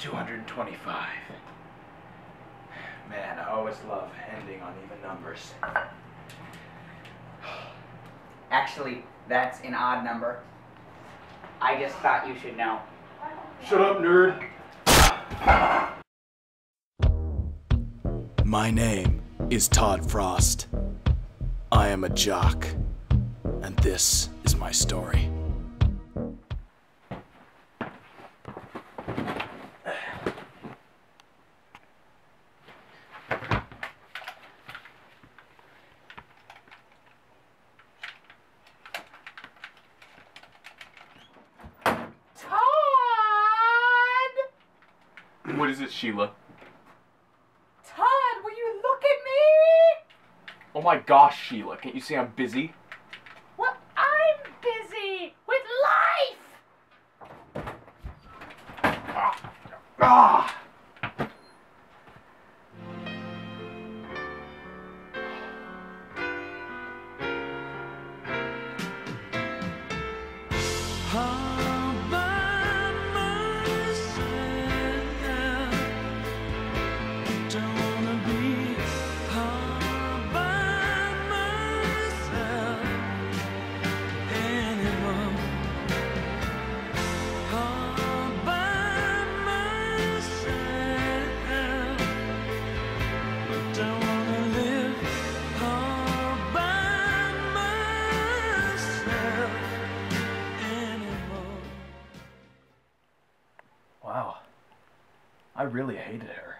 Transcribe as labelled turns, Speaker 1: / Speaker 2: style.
Speaker 1: 225. Man, I always love ending on even numbers.
Speaker 2: Actually, that's an odd number. I just thought you should know.
Speaker 1: Shut up, nerd.
Speaker 3: My name is Todd Frost. I am a jock, and this is my story.
Speaker 4: Todd!
Speaker 5: What is it, Sheila?
Speaker 4: Todd, will you look at me?
Speaker 5: Oh my gosh, Sheila, can't you see I'm busy?
Speaker 4: Well, I'm busy with life!
Speaker 5: Ah!
Speaker 1: Wow. I really hated her.